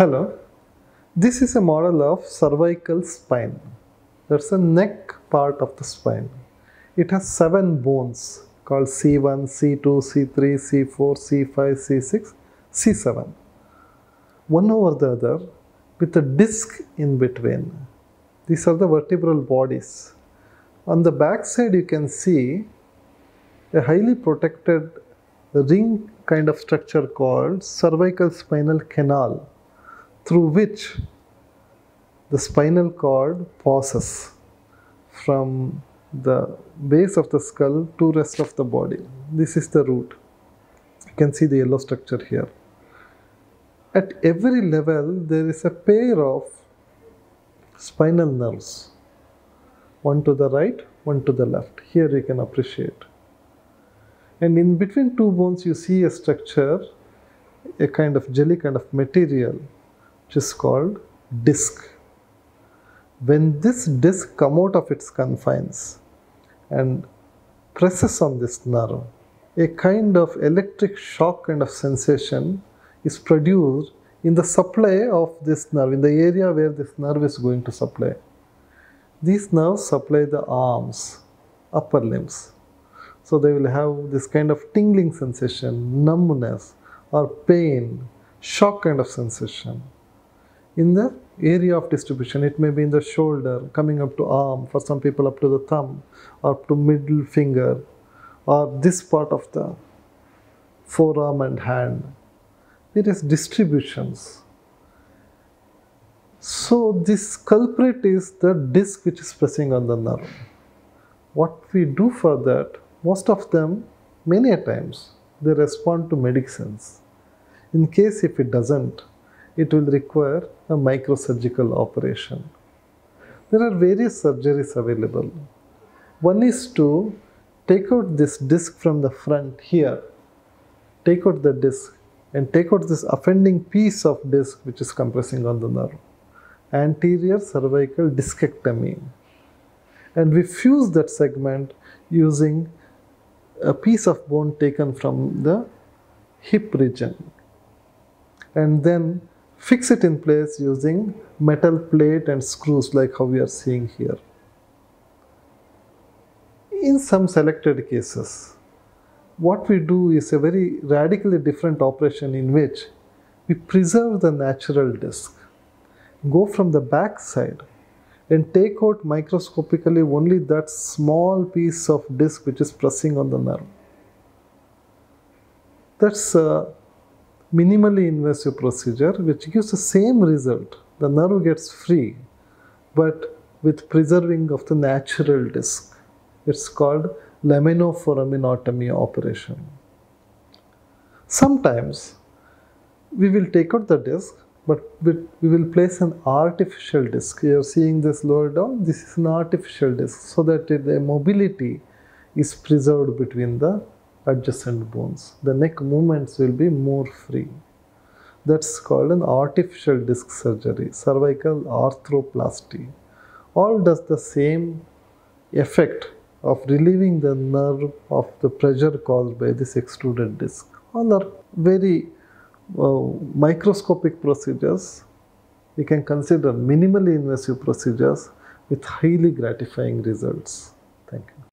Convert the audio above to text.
Hello, this is a model of cervical spine. That's the neck part of the spine. It has seven bones called C1, C2, C3, C4, C5, C6, C7. One over the other with a disc in between. These are the vertebral bodies. On the back side, you can see a highly protected ring kind of structure called cervical spinal canal through which the spinal cord passes from the base of the skull to rest of the body. This is the root. You can see the yellow structure here. At every level, there is a pair of spinal nerves, one to the right, one to the left. Here you can appreciate. And in between two bones, you see a structure, a kind of jelly kind of material, which is called disc. When this disc come out of its confines and presses on this nerve, a kind of electric shock kind of sensation is produced in the supply of this nerve, in the area where this nerve is going to supply. These nerves supply the arms, upper limbs. So they will have this kind of tingling sensation, numbness, or pain, shock kind of sensation. In the area of distribution, it may be in the shoulder, coming up to arm, for some people up to the thumb, or to middle finger, or this part of the forearm and hand. Various distributions. So this culprit is the disc which is pressing on the nerve. What we do for that, most of them, many a times, they respond to medicines. In case if it doesn't, it will require a microsurgical operation. There are various surgeries available. One is to take out this disc from the front here, take out the disc and take out this offending piece of disc which is compressing on the nerve. Anterior cervical discectomy. And we fuse that segment using a piece of bone taken from the hip region. And then fix it in place using metal plate and screws like how we are seeing here. In some selected cases, what we do is a very radically different operation in which we preserve the natural disc, go from the back side and take out microscopically only that small piece of disc which is pressing on the nerve. That's a minimally invasive procedure which gives the same result. The nerve gets free, but with preserving of the natural disc. It's called laminoforaminotomy operation. Sometimes we will take out the disc, but we will place an artificial disc. You are seeing this lower down. This is an artificial disc so that the mobility is preserved between the adjacent bones. The neck movements will be more free. That's called an artificial disc surgery, cervical arthroplasty. All does the same effect of relieving the nerve of the pressure caused by this extruded disc. All are very uh, microscopic procedures. You can consider minimally invasive procedures with highly gratifying results. Thank you.